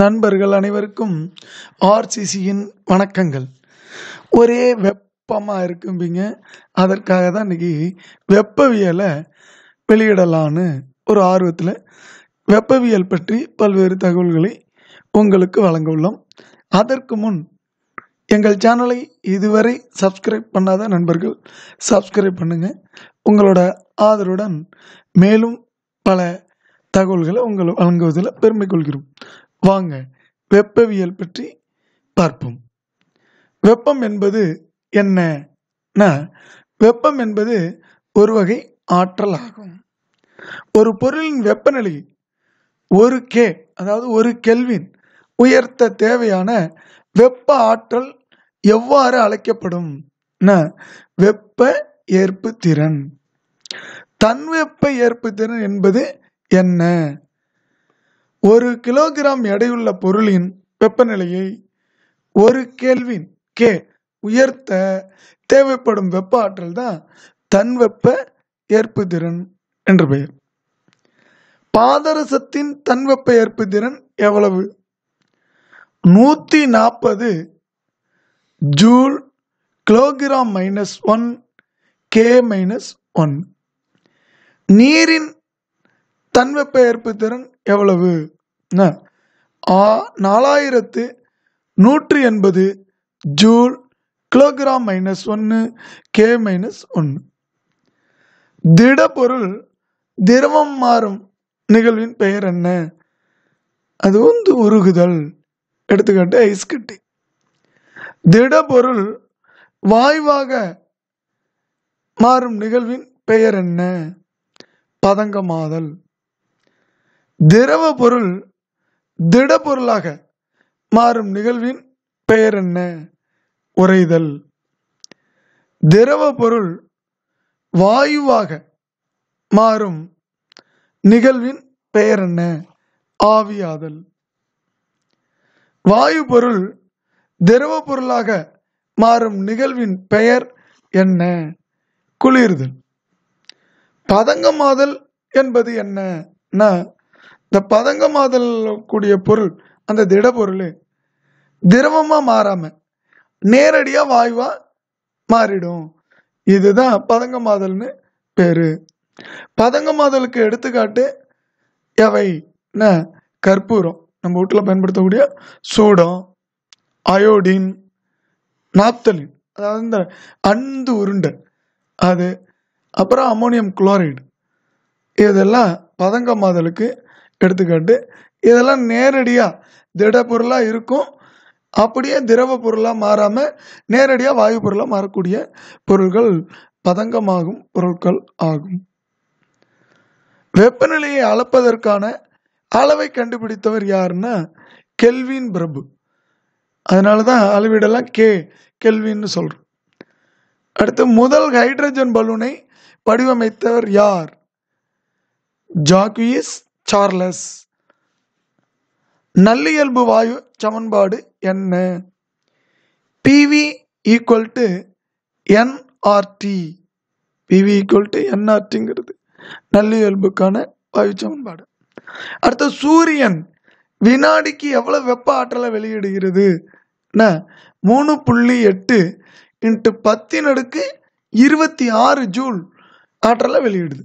நண்பர்கள் அனைவருக்கும் ஆர்சிசியின் வணக்கங்கள். ஒரே வெப்பமாக இருக்கும்பிங்க. அதற்காக தான் இன்னைக்கு வெப்பவியலை வெளியிடலான்னு ஒரு ஆர்வத்தில் வெப்பவியல் பற்றி பல்வேறு தகவல்களை உங்களுக்கு வழங்க உள்ளோம். அதற்கு முன் எங்கள் சேனலை இதுவரை சப்ஸ்கிரைப் பண்ணாத நண்பர்கள் சப்ஸ்கிரைப் பண்ணுங்க. உங்களோட ஆதரவுடன் மேலும் பல தகவல்களை உங்கள் வழங்குவதில் பெருமை கொள்கிறோம் வாங்க வெப்பவியல் பற்றி பார்ப்போம். வெப்பம் என்பது என்ன? வெப்பம் என்பது ஒரு வகை ஆற்றல் ஆகும் ஒரு பொருளின் வெப்பநிலை ஒரு கே அதாவது ஒரு கெல்வின் உயர்த்த தேவையான வெப்ப ஆற்றல் எவ்வாறு அழைக்கப்படும்? வெப்ப ஏற்பு திறன் தன்வெப்ப ஏற்பு திறன் என்பது என்ன? ஒரு கிலோகிராம் எடையுள்ள பொருளின் வெப்பநிலையை ஒரு கேள்வின் கே உயர்த்த தேவைப்படும் வெப்ப ஆற்றல் தான் தன்வெப்ப ஏற்பு திறன் என்று பெயர். பாதரசத்தின் தன்வெப்ப ஏற்பு திறன் எவ்வளவு? நூத்தி நாற்பது joule kilogram minus one K minus one நீரின் தன்வெப்ப ஏற்பு திறன் எவ்வளவு? நாலாயிரத்து நூற்றி எண்பது ஜூல் கிலோகிராம் மைனஸ் ஒன்று கே மைனஸ் ஒன்று திடப்பொருள் திரவம் மாறும் நிகழ்வின் பெயர் என்ன? அது வந்து உருகுதல். எடுத்துக்காட்டு ஐஸ் கட்டி. திடப்பொருள் வாயுவாக மாறும் நிகழ்வின் பெயர் என்ன? பதங்கமாதல். திரவ பொருள் திடப்பொருளாக மாறும் நிகழ்வின் பெயர் என்ன? உறைதல் திரவ பொருள் வாயுவாக மாறும் நிகழ்வின் பெயர் என்ன? ஆவியாதல். வாயு பொருள் திரவ பொருளாக மாறும் நிகழ்வின் பெயர் என்ன? குளிர்தல். பதங்கமாதல் என்பது என்ன? இந்த பதங்கமாதல் கூடிய பொருள் அந்த திடப்பொருள் திரவமா மாறாம நேரடியா வாயுவா மாறிடும். இதுதான் பதங்கமாதல்னு பேரு. பதங்கமாதலுக்கு எடுத்துக்காட்டு எவை? கற்பூரம். நம்ம வீட்டில் பயன்படுத்தக்கூடிய சூடம் அயோடின் நாப்தலின் அதாவது இந்த அந்து உருண்டை அது அப்புறம் அமோனியம் குளோரைடு. இதெல்லாம் பதங்கமாதலுக்கு எடுத்துக்காட்டு இதெல்லாம் நேரடியாக திட பொருளாக இருக்கும். அப்படியே திரவ பொருளாக மாறாமல் நேரடியாக வாயு பொருளாக மாறக்கூடிய பொருட்கள் பதங்கமாகும் பொருட்கள் ஆகும். வெப்பநிலையை அளப்பதற்கான அளவை கண்டுபிடித்தவர் யாருன்னா கெல்வின் பிரபு. அதனால தான் அளவீடெல்லாம் கே கெல்வின்னு சொல்கிறோம் அடுத்து முதல் ஹைட்ரஜன் பலூனை வடிவமைத்தவர் யார்? Jacques Charles. நல்லியல்பு வாயு சமன்பாடு என்ன? PV equal to NRT PV equal to என்ஆர்டிங்கிறது நல்லியல்புக்கான வாயு சமன்பாடு. அடுத்த சூரியன் வினாடிக்கு எவ்வளவு வெப்ப ஆற்றலை வெளியிடுகிறது? மூணு புள்ளி எட்டு இன்ட்டு பத்தின் அடுக்கு இருபத்தி ஆறு ஜூல் ஆற்றலை வெளியிடுது.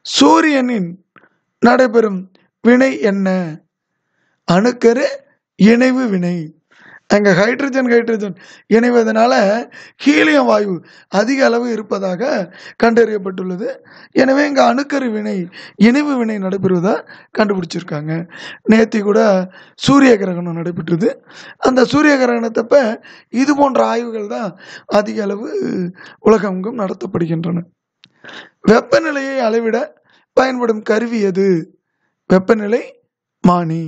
சூரியனின் நடைபெறும். வினை என்ன? அணுக்கரு இணைவு வினை. அங்கே ஹைட்ரஜன் ஹைட்ரஜன் இணைவதனால ஹீலியம் வாயு அதிக அளவு இருப்பதாக கண்டறியப்பட்டுள்ளது. எனவே இங்கே அணுக்கரு வினை இணைவு வினை நடைபெறுவதாக கண்டுபிடிச்சிருக்காங்க. நேத்தி கூட சூரிய கிரகணம் நடைபெற்றது. அந்த சூரிய கிரகணத்தப்ப இது போன்ற ஆய்வுகள் தான் அதிக அளவு உலகெங்கும் நடத்தப்படுகின்றன. வெப்பநிலையை அளவிட பயன்படும் கருவி எது? வெப்பநிலை மானி.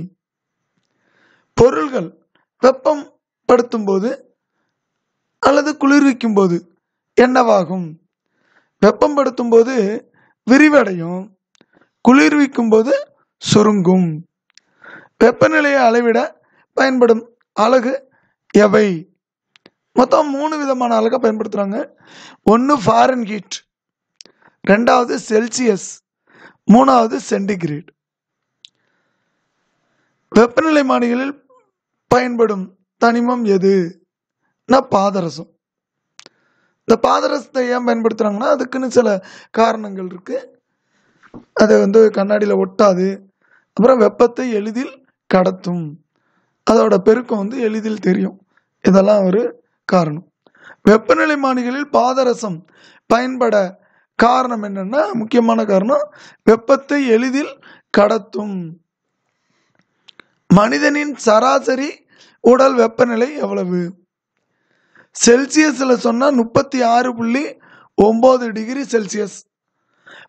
பொருள்கள் வெப்பம் படுத்தும் போது அல்லது குளிர்விக்கும் போது என்னவாகும்? வெப்பம் படுத்தும் போது விரிவடையும் குளிர்விக்கும் போது சுருங்கும். வெப்பநிலையை அளவிட பயன்படும் அலகு எவை? மொத்தம் மூணு விதமான அலகை பயன்படுத்துகிறாங்க ஒன்று ஃபாரன் ஹீட் ரெண்டாவது செல்சியஸ் மூணாவது சென்டிகிரேட் வெப்பநிலை மானிகளில் பயன்படும் தனிமம் எது? பாதரசம். இந்த பாதரசத்தை ஏன் பயன்படுத்துகிறாங்கன்னா அதுக்குன்னு சில காரணங்கள் இருக்குது அதை வந்து கண்ணாடியில் ஒட்டாது. அப்புறம் வெப்பத்தை எளிதில் கடத்தும். அதோட பெருக்கம் வந்து எளிதில் தெரியும். இதெல்லாம் ஒரு காரணம். வெப்பநிலை மானிகளில் பாதரசம் பயன்பட காரணம் என்னன்னா முக்கியமான காரணம் வெப்பத்தை எளிதில் கடத்தும். மனிதனின் சராசரி உடல் வெப்பநிலை எவ்வளவு? செல்சியஸில் சொன்னால் முப்பத்தி ஆறு புள்ளி ஒம்பது டிகிரி செல்சியஸ்.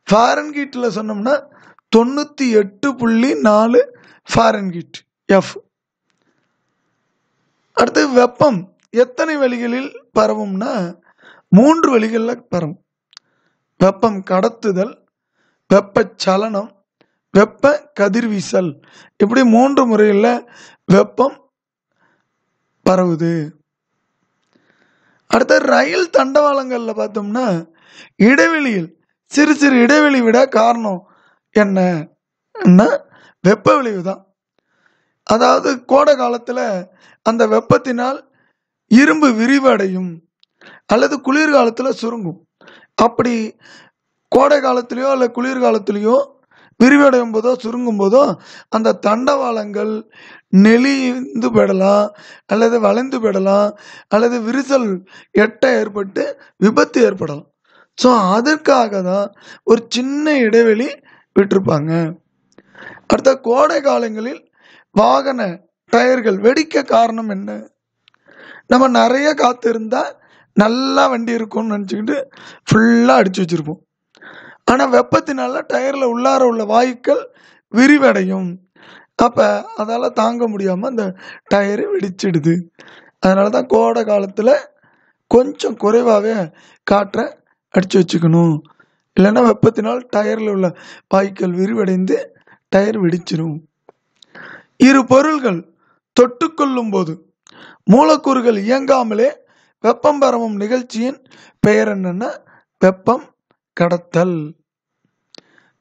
ஃபாரன்கீட்டில் சொன்னோம்னா தொண்ணூற்றி எட்டு புள்ளி நாலு ஃபாரன்கீட் எஃப் அடுத்து வெப்பம் எத்தனை வழிகளில் பரவும்னா மூன்று வழிகளில் பரவும். வெப்பம் கடத்துதல் வெப்பச்சலனம் வெப்ப கதிர்வீசல். இப்படி மூன்று முறையில் வெப்பம் பரவுது. அடுத்த ரயில் தண்டவாளங்களில் பார்த்தோம்னா இடைவெளியில் சிறு சிறு இடைவெளி விட காரணம் என்ன? வெப்ப விளைவு தான். அதாவது கோடை காலத்தில் அந்த வெப்பத்தினால் இரும்பு விரிவடையும் அல்லது குளிர்காலத்தில் சுருங்கும். அப்படி கோடை காலத்திலேயோ இல்லை குளிர்காலத்திலேயோ விரிவடையும் போதோ சுருங்கும் போதோ அந்த தண்டவாளங்கள் நெளிந்து போயிடலாம் அல்லது வளைந்து போயிடலாம் அல்லது விரிசல் எட்ட ஏற்பட்டு விபத்து ஏற்படலாம். ஸோ அதற்காக தான் ஒரு சின்ன இடைவெளி விட்டிருப்பாங்க. அடுத்த கோடை காலங்களில் வாகன டயர்கள் வெடிக்க காரணம் என்ன? நம்ம நிறைய காத்து இருந்தால் நல்லா வண்டி இருக்கும்னு நினச்சிக்கிட்டு ஃபுல்லாக அடித்து வச்சுருப்போம். ஆனால் வெப்பத்தினால டயரில் உள்ளார உள்ள வாயுக்கள் விரிவடையும். அப்போ அதால் தாங்க முடியாமல் அந்த டயரு வெடிச்சிடுது. அதனால தான் கோடை காலத்தில் கொஞ்சம் குறைவாகவே காற்றை அடித்து வச்சுக்கணும். இல்லைன்னா வெப்பத்தினால் டயரில் உள்ள வாயுக்கள் விரிவடைந்து டயர் வெடிச்சிடும் இரு பொருள்கள் தொட்டுக்கொள்ளும் போது மூலக்கூறுகள் இயங்காமலே வெப்பம் பரவும் நிகழ்ச்சியின் பெயர் என்னன்னா வெப்பம் கடத்தல்.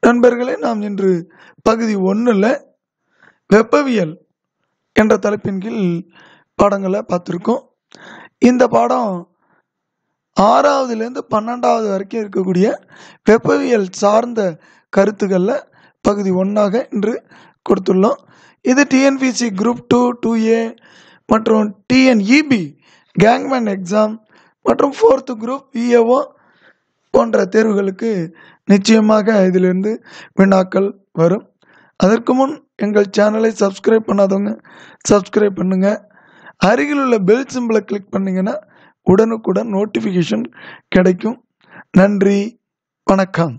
நண்பர்களே நாம் இன்று பகுதி ஒன்றில் வெப்பவியல் என்ற தலைப்பின் கீழ் பாடங்களை பார்த்துருக்கோம். இந்த பாடம் ஆறாவதுலேருந்து பன்னெண்டாவது வரைக்கும் இருக்கக்கூடிய வெப்பவியல் சார்ந்த கருத்துக்களில் பகுதி ஒன்றாக இன்று கொடுத்துள்ளோம். இது TNPSC group two two A மற்றும் டிஎன்இபி கேங்மேன் எக்ஸாம் மற்றும் ஃபோர்த்து குரூப் விஏஓ போன்ற தேர்வுகளுக்கு நிச்சயமாக இதிலிருந்து வினாக்கள் வரும். அதற்கு முன் எங்கள் சேனலை சப்ஸ்கிரைப் பண்ணாதவங்க சப்ஸ்கிரைப் பண்ணுங்கள் அருகில் உள்ள பெல் சிம்பிளை கிளிக் பண்ணிங்கன்னா உடனுக்குடன் நோட்டிஃபிகேஷன் கிடைக்கும். நன்றி வணக்கம்.